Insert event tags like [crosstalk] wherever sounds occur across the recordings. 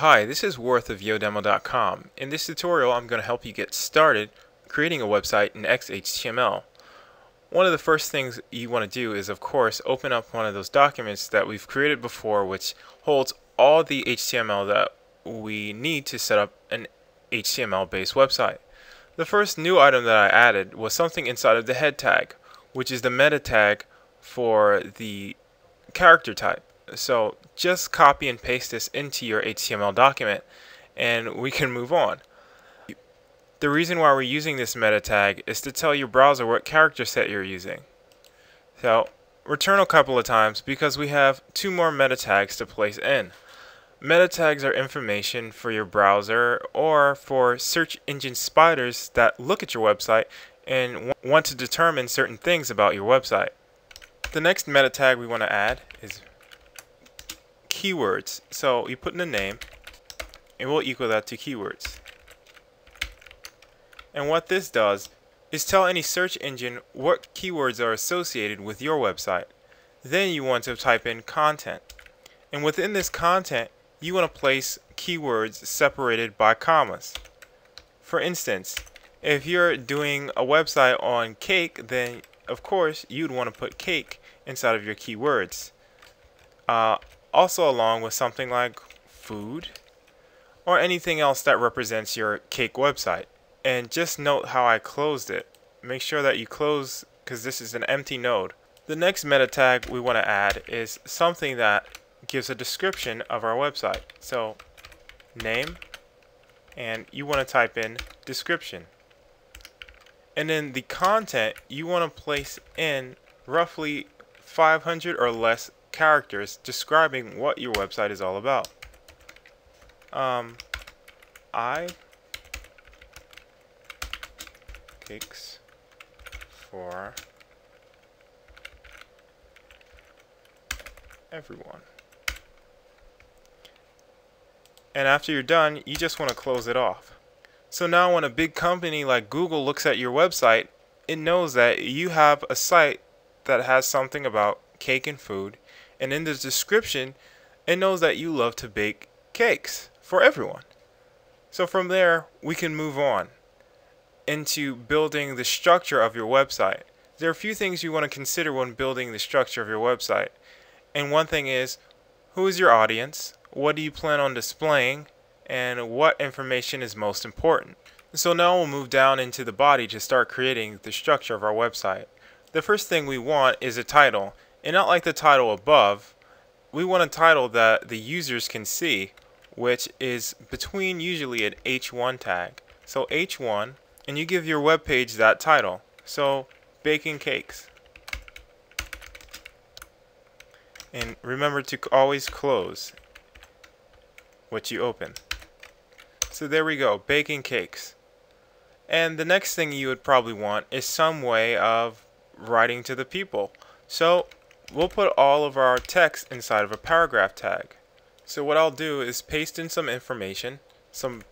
Hi, this is Worth of YoDemo.com. In this tutorial, I'm going to help you get started creating a website in XHTML. One of the first things you want to do is, of course, open up one of those documents that we've created before, which holds all the HTML that we need to set up an HTML-based website. The first new item that I added was something inside of the head tag, which is the meta tag for the character type. So just copy and paste this into your HTML document and we can move on. The reason why we're using this meta tag is to tell your browser what character set you're using. So return a couple of times because we have two more meta tags to place in. Meta tags are information for your browser or for search engine spiders that look at your website and want to determine certain things about your website. The next meta tag we want to add is keywords. So you put in a name and we'll equal that to keywords. And what this does is tell any search engine what keywords are associated with your website. Then you want to type in content. And within this content, you want to place keywords separated by commas. For instance, if you're doing a website on cake, then of course you'd want to put cake inside of your keywords. Uh, also along with something like food or anything else that represents your cake website. And just note how I closed it. Make sure that you close because this is an empty node. The next meta tag we want to add is something that gives a description of our website. So name and you want to type in description. And then the content you want to place in roughly 500 or less characters describing what your website is all about. Um, I cakes for everyone. And after you're done, you just want to close it off. So now when a big company like Google looks at your website, it knows that you have a site that has something about cake and food and in the description, it knows that you love to bake cakes for everyone. So from there, we can move on into building the structure of your website. There are a few things you want to consider when building the structure of your website. And one thing is, who is your audience? What do you plan on displaying? And what information is most important? So now we'll move down into the body to start creating the structure of our website. The first thing we want is a title. And not like the title above, we want a title that the users can see, which is between usually an H1 tag. So H1, and you give your web page that title. So baking cakes. And remember to always close what you open. So there we go, baking cakes. And the next thing you would probably want is some way of writing to the people. So we'll put all of our text inside of a paragraph tag. So what I'll do is paste in some information, some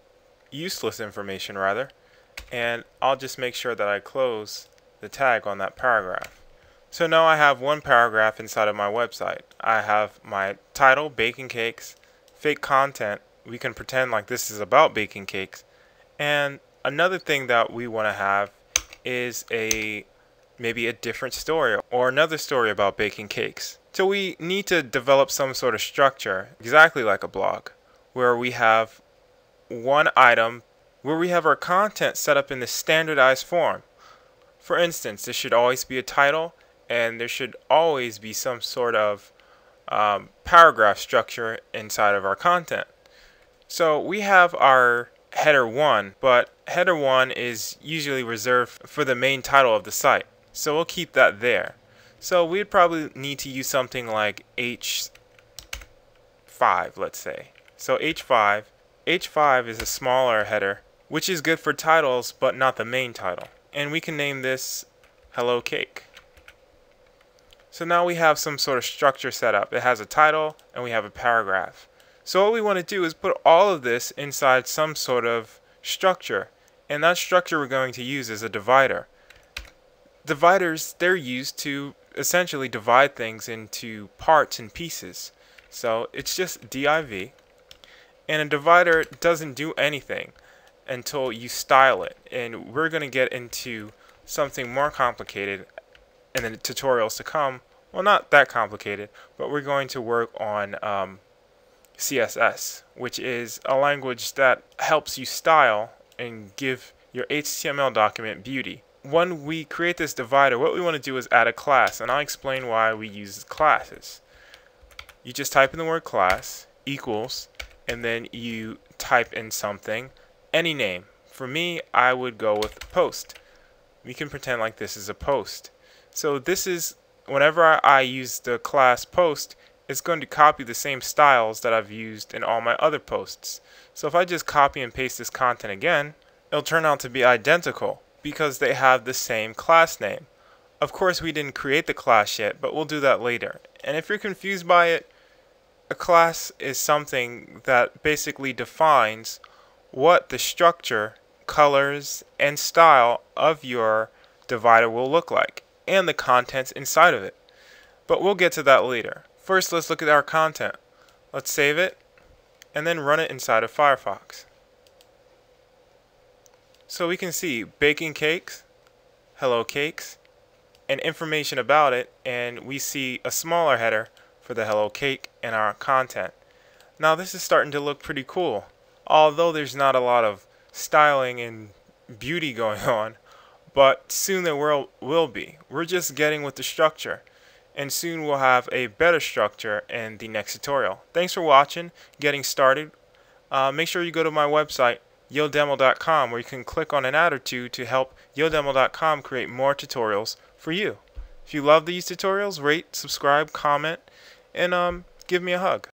useless information rather, and I'll just make sure that I close the tag on that paragraph. So now I have one paragraph inside of my website. I have my title, baking cakes, fake content, we can pretend like this is about baking cakes, and another thing that we want to have is a maybe a different story or another story about baking cakes. So we need to develop some sort of structure, exactly like a blog, where we have one item where we have our content set up in the standardized form. For instance, there should always be a title and there should always be some sort of um, paragraph structure inside of our content. So we have our header 1, but header 1 is usually reserved for the main title of the site. So we'll keep that there. So we'd probably need to use something like H5, let's say. So H5, H5 is a smaller header, which is good for titles, but not the main title. And we can name this Hello Cake. So now we have some sort of structure set up. It has a title and we have a paragraph. So what we want to do is put all of this inside some sort of structure. And that structure we're going to use is a divider dividers, they're used to essentially divide things into parts and pieces. So it's just div. And a divider doesn't do anything until you style it. And we're going to get into something more complicated in the tutorials to come. Well, not that complicated, but we're going to work on um, CSS, which is a language that helps you style and give your HTML document beauty. When we create this divider, what we want to do is add a class, and I'll explain why we use classes. You just type in the word class equals, and then you type in something, any name. For me, I would go with post. We can pretend like this is a post. So this is, whenever I use the class post, it's going to copy the same styles that I've used in all my other posts. So if I just copy and paste this content again, it'll turn out to be identical because they have the same class name. Of course we didn't create the class yet, but we'll do that later. And if you're confused by it, a class is something that basically defines what the structure, colors, and style of your divider will look like, and the contents inside of it. But we'll get to that later. First, let's look at our content. Let's save it, and then run it inside of Firefox. So we can see baking cakes, hello cakes, and information about it, and we see a smaller header for the hello cake and our content. Now this is starting to look pretty cool, although there's not a lot of styling and beauty [laughs] going on, but soon there will, will be. We're just getting with the structure and soon we'll have a better structure in the next tutorial. Thanks for watching, getting started. Uh, make sure you go to my website, yodemo.com, where you can click on an ad or two to help yodemo.com create more tutorials for you. If you love these tutorials, rate, subscribe, comment, and um, give me a hug.